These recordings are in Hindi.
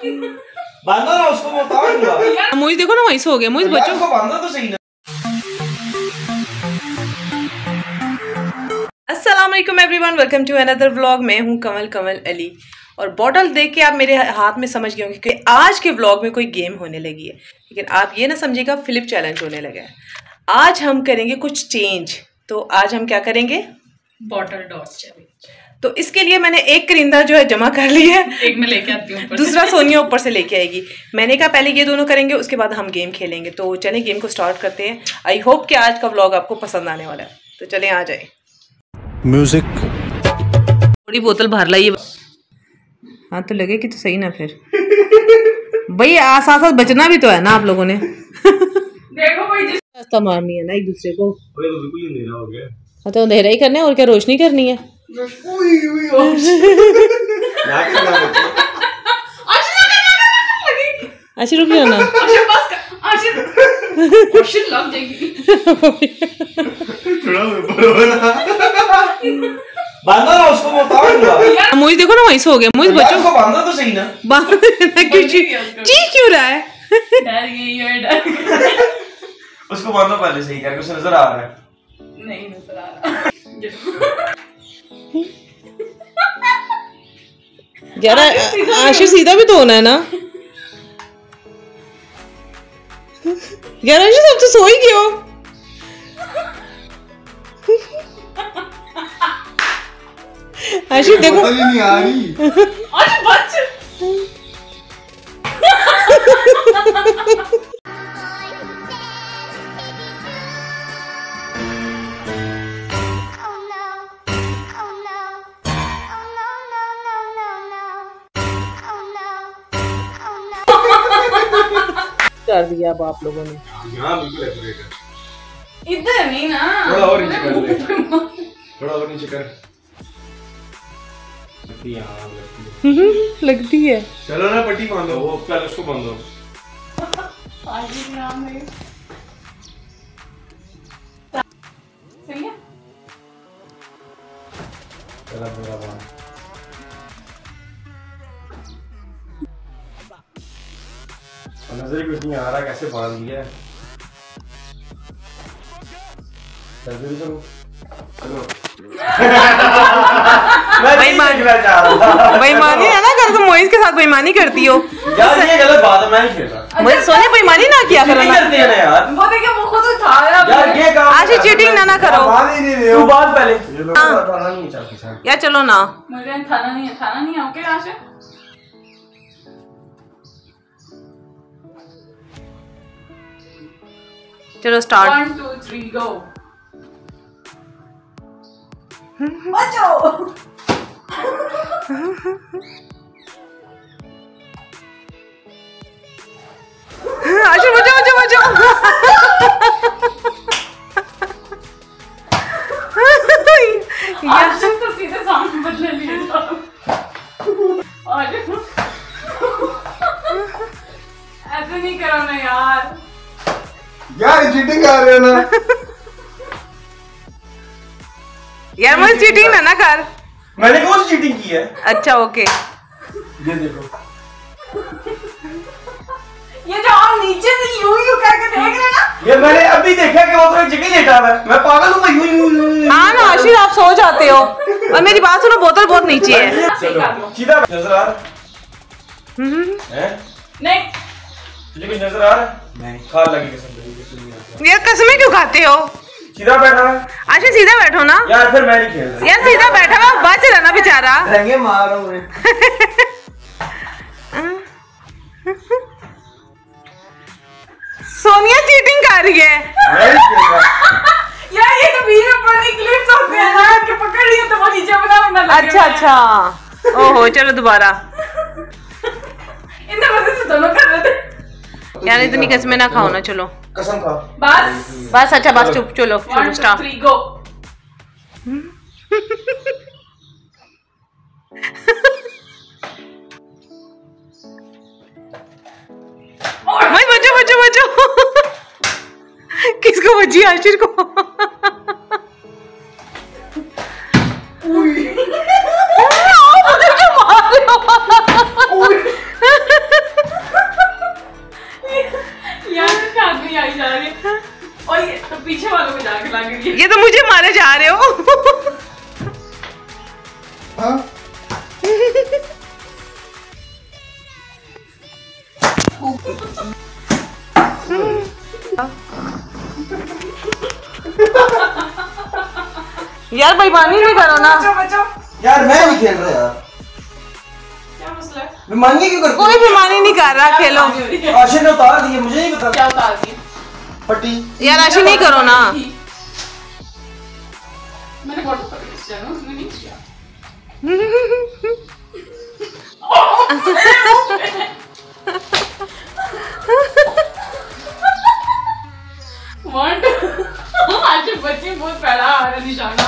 बांधो ना उसको मैं उतारूँगा मुझे देखो ना वहीं से हो गया। मुझे बच्चों उसको बांधो तो सही ना अस्सलाम वालेकुम everyone welcome to another vlog मैं हूँ कमल कमल अली। और बॉटल देख के आप मेरे हाथ में समझ गए होंगे कि आज के व्लॉग में कोई गेम होने लगी है। लेकिन आप ये ना समझिएगा फिलिप चैलेंज होने लगा है। आज हम करेंगे कुछ चेंज तो आज हम क्या करेंगे? बॉटल डॉस चैलेंज तो इसके लिए मैंने एक करिंदा जो है जमा कर ली है। एक मैं लेके आती हूँ दूसरा सोनिया ऊपर से लेके आएगी। मैंने कहा पहले ये दोनों करेंगे उसके बाद हम गेम खेलेंगे। तो चलें गेम को स्टार्ट करते हैं। आई होप कि आज का व्लॉग आपको पसंद आने वाला है। तो चलें आ जाए। म्यूज़िक थोड़ी बोतल भर लाइए। हाँ तो लगे कि तो सही ना फिर। भाई आ साथ साथ बचना भी तो है ना आप लोगों ने। देखो भाई रास्ता मारनी है ना एक दूसरे को। अरे तो बिल्कुल अंधेरा हो गया। हाँ तो अंधेरा ही करना है और क्या रोशनी करनी है? ना कि ना बच्चे। अच्छा रुक हो ना बांधो ना उसको मैं उतारूँगा मुझे देखो ना वहीं से हो गया। मुझे बच्चों उसको बांधो तो सही ना। बाँध क्यों ची- क्यों रहा है? डर गई है डर। उसको बांधो पहले सही करके उसे नज़र आ रहा है? नहीं नज़र आ रहा। यार आशीष सीधा भी तो होना है ना? यार आशीष अब तो सो ही क्यों आशु आशीष देखो नहीं आ रही। कर दिया अब आप लोगों ने। हाँ है। इधर नहीं ना। थोड़ा और नीचे कर ले। थोड़ा और नीचे कर। पट्टी लगती है। लगती है। चलो ना पट्टी बांधो। वो पहले उसको बांधो। है। सही है? चला मेरा बाँध। नज़र कुछ नहीं आ रहा कैसे बाँध दिया है? चलो। चलो। मैं नहीं बेईमान। है ना कर तुम मोइज के साथ बेईमानी करती हो। यार ये गलत बात है मैं नहीं खेल रहा मुझे सोने बेईमानी ना किया करो ना। करते हैं ना यार। वो देखिए वो खुद उठा रहा है यार ये काम आशीष चीटिंग ना ना करो। बाँध ही नहीं रहे हो। बाँध पहले। ये लोग बताना नहीं चाहते सर या चलो ना। मुझे खाना नहीं है खाना नहीं है ओके आशिर चलो start one two three go बचो चीटिंग कर रहे हो ना? यार मुझे चीटिंग ना ना कर? मैंने कौन सी चीटिंग की है। अच्छा ओके ये देखो। ये जो आप नीचे से यूँ यूँ करके देख रहे ना? ये मैंने अभी देखा कि वो तो एक जगह लेटा हुआ है। मैं पागल हूँ मैं यूँ यूँ हाँ ना आशीष आप सो जाते हो। और मेरी बात सुनो बोतल बहुत नीचे है। सही कर लो सीधा नज़र आ। रहा है? नहीं। तुझे कुछ नज़र आ रहा है? नहीं। खा लगी कसम। यार कसमें क्यों खाते हो? सीधा बैठा है। आशीष सीधा बैठो ना। यार फिर मैं नहीं खेल रहा। यार सीधा बैठा हुआ बच रहा ना बेचारा। रहेंगे मार रहा हूँ सोनिया चीटिंग कर रही है। मैं नहीं खेल रहा। यार ये तो में क्लिप्स होते हैं ना कि पकड़ लिए तो वो नीचे बना बना लगे अच्छा अच्छा। ओहो चलो दोबारा। इन वजह से दोनों कर रहे थे। यार इतनी कसमें ना खाओ ना चलो। कसम खा। बस। बस अच्छा बस चुप चलो चलो स्टॉप थ्री गो भाई बचो बचो बचो। किसको बची आशिर को? यार बेईमानी नहीं करो ना। बचाओ बचाओ। यार मैं नहीं खेल रहा यार। क्या मसला मैं मांगे क्यों करती कोई बेईमानी नहीं कर रहा खेलो। हूँ? ने उतार दिए मुझे नहीं पता। क्या उतार दी पट्टी। यार ऐसे नहीं करो ना। मैंने बॉटल पकड़ी टाइम उसने नहीं किया। वन आज बच्चे बहुत पहला आ रहा निशाना।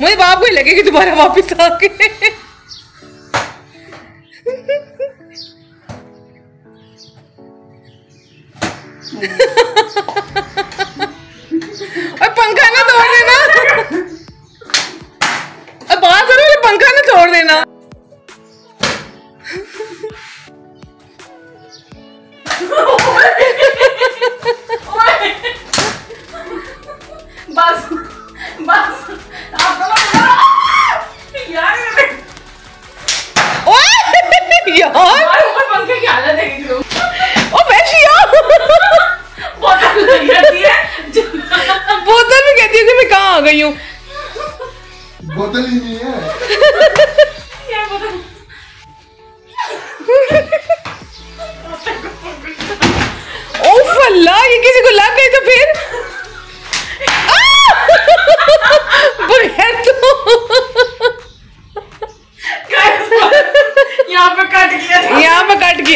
मुझे बाप को ही लगे कि दोबारा वापस आ गए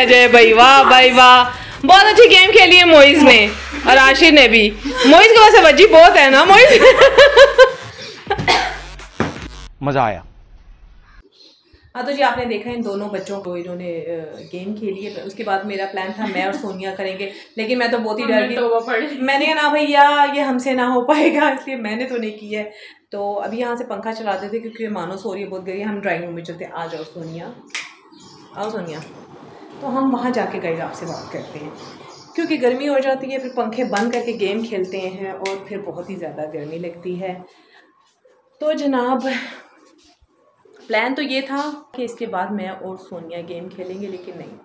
कट भाई वाह भाई वाह। बहुत अच्छी गेम खेली है मोइज ने और आशिर ने भी। मोइज को वैसे बच्ची बहुत है ना मोइज? मज़ा आया। हाँ तो जी आपने देखा इन दोनों बच्चों को इन्होंने गेम खेली है। उसके बाद मेरा प्लान था मैं और सोनिया करेंगे। लेकिन मैं तो बहुत ही डर गई। पड़ी मैंने कहा ना भैया ये हमसे ना हो पाएगा इसलिए मैंने तो नहीं की है। तो अभी यहाँ से पंखा चलाते थे क्योंकि मानो सो रही है बहुत गई हम ड्राइंग रूम में चलते आ जाओ सोनिया। आओ सोनिया। तो हम वहाँ जाके गाइड आपसे बात करते हैं। क्योंकि गर्मी हो जाती है, फिर पंखे बंद करके गेम खेलते हैं और फिर बहुत ही ज़्यादा गर्मी लगती है। तो जनाब प्लान तो ये था कि इसके बाद मैं और सोनिया गेम खेलेंगे, लेकिन नहीं।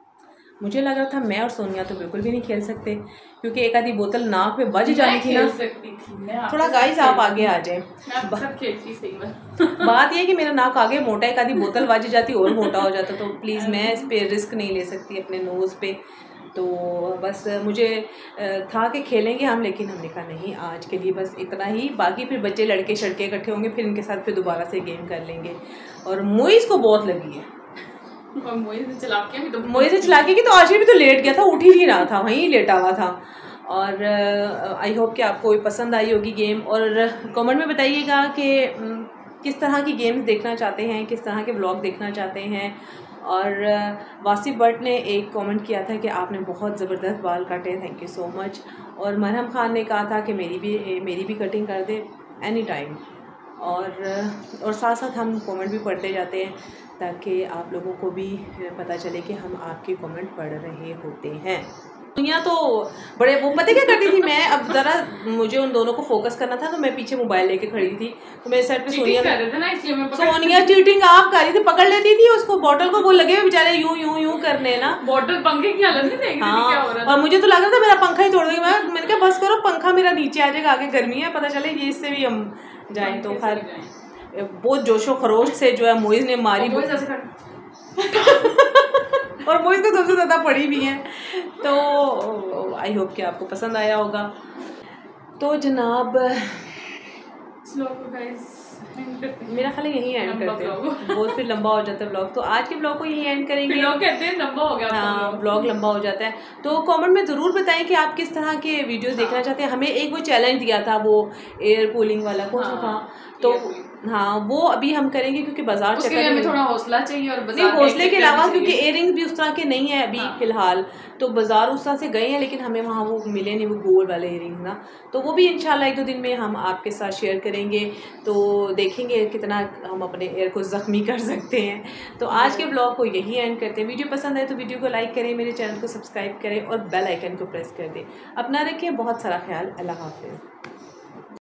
मुझे लग रहा था मैं और सोनिया तो बिल्कुल भी नहीं खेल सकते क्योंकि एक आधी बोतल नाक में बज जानी थी ना। थी थोड़ा गाइस आप आगे आ जाए। बात। यह है कि मेरा नाक आगे मोटा एक आधी बोतल बज जाती और मोटा हो जाता तो प्लीज़ मैं इस पर रिस्क नहीं ले सकती अपने नोज़ पे। तो बस मुझे था कि खेलेंगे हम लेकिन हमने कहा नहीं आज के लिए बस इतना ही। बाकी फिर बच्चे लड़के शड़के इकट्ठे होंगे फिर इनके साथ फिर दोबारा से गेम कर लेंगे। और मोइस को बहुत लगी है। मोहित से चला के तो के तो आज भी तो लेट गया था उठ ही नहीं रहा था वहीं लेटा हुआ था। और आई होप कि आपको पसंद आई होगी गेम। और कमेंट में बताइएगा कि किस तरह की गेम्स देखना चाहते हैं किस तरह के ब्लॉग देखना चाहते हैं। और वासिफ भट्ट ने एक कमेंट किया था कि आपने बहुत ज़बरदस्त बाल काटे थैंक यू सो मच और मरहम खान ने कहा था कि मेरी भी मेरी भी कटिंग कर दे एनी टाइम और और साथ साथ हम कमेंट भी पढ़ते जाते हैं। ताकि आप लोगों को भी पता चले कि हम आपके कमेंट पढ़ रहे होते हैं। दुनिया तो बड़े वो पता क्या करती थी? मैं अब ज़रा मुझे उन दोनों को फोकस करना था तो मैं पीछे मोबाइल लेके खड़ी थी। तो मेरे साइड पे सोनिया कर रहे थे ना इसलिए मैं सोनिया चीटिंग आप कर रही थी पकड़ लेती थी उसको। बॉटल को वो लगे हुए बेचारे यूँ यूँ यूँ करने ना। बॉटल पंखे की हालत नहीं देख रही थी क्या हो हाँ रहा और मुझे तो लग रहा था मेरा पंखा ही तोड़ देगी। मैं मैंने कहा बस करो पंखा मेरा नीचे आ जाएगा आगे गर्मी है पता चले ये इससे भी हम जाएँ तो पंखे खैर बहुत जोशो खरोश से जो है मोइज ने मारी। और मोइज को सबसे ज़्यादा पड़ी भी है। तो आई होप कि आपको पसंद आया होगा। तो जनाब हैं। मेरा ख्याल यही एंड करते हैं। बहुत फिर लंबा हो जाता है ब्लॉग तो आज के ब्लॉग को यही एंड करेंगे। लोग कहते हैं लंबा हो गया हाँ ब्लॉग लंबा हो जाता है। तो कमेंट में ज़रूर बताएँ कि आप किस तरह के वीडियोस देखना चाहते हैं। हमें एक वो चैलेंज दिया था वो एयर कूलिंग वाला। कौन सा हाँ, था तो air cooling। हाँ वो अभी हम करेंगे क्योंकि बाज़ार उसके लिए हमें थोड़ा हौसला चाहिए और बाज़ार हौसले के अलावा क्योंकि। इयरिंग्स भी उस तरह के नहीं है अभी हाँ। फ़िलहाल तो बाज़ार उस तरह से गए हैं लेकिन हमें वहाँ वो मिले नहीं वो गोल वाले इयरिंग्स ना। तो वो भी इंशाल्लाह एक दो दिन में हम आपके साथ शेयर करेंगे तो देखेंगे कितना हम अपने एयर को ज़ख्मी कर सकते हैं। तो आज के ब्लॉग को यही एंड करते हैं। वीडियो पसंद आए तो वीडियो को लाइक करें मेरे चैनल को सब्सक्राइब करें और बेल आइकन को प्रेस कर दें। अपना रखें बहुत सारा ख्याल अल्लाह हाफिज़।